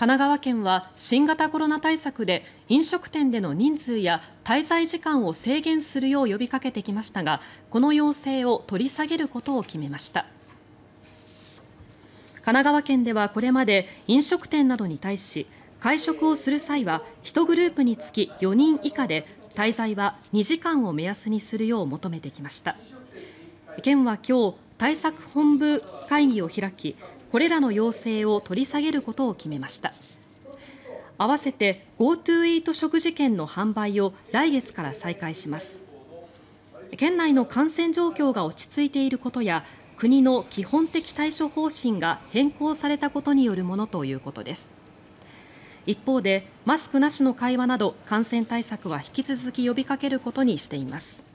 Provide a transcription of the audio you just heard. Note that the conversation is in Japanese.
神奈川県は新型コロナ対策で飲食店での人数や滞在時間を制限するよう呼びかけてきましたがこの要請を取り下げることを決めました。神奈川県ではこれまで飲食店などに対し会食をする際は1グループにつき4人以下で滞在は2時間を目安にするよう求めてきました。県は今日対策本部会議を開きこれらの要請を取り下げることを決めました。合わせて GoTo イート食事券の販売を来月から再開します。県内の感染状況が落ち着いていることや国の基本的対処方針が変更されたことによるものということです。一方でマスクなしの会話など感染対策は引き続き呼びかけることにしています。